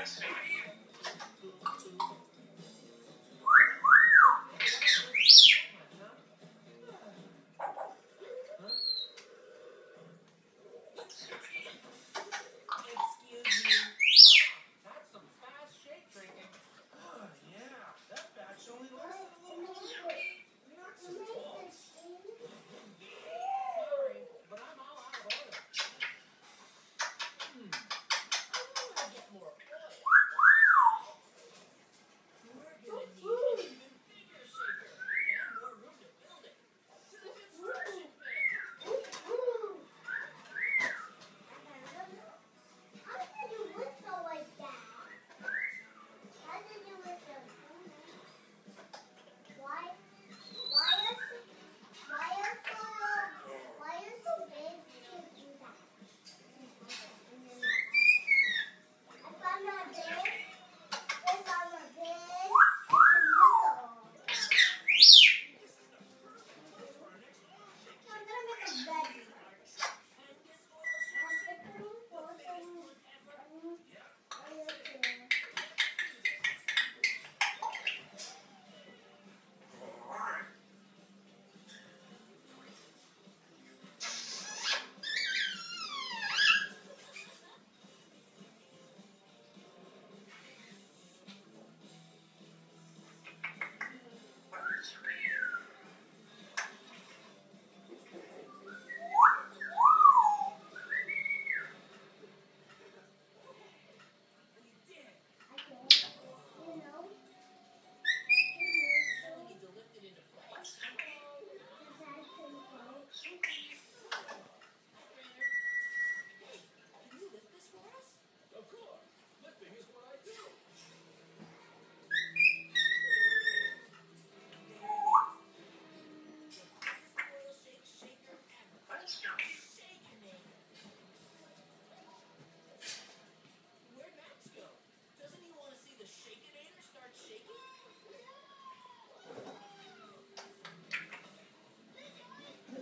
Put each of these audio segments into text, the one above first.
I see.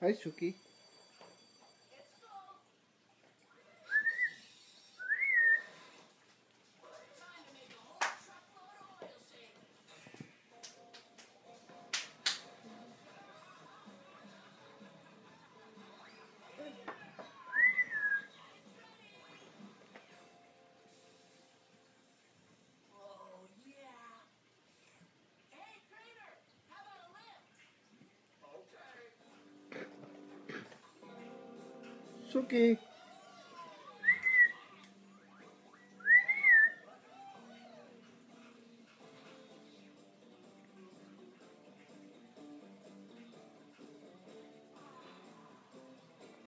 Hi, Suki. It's Okay.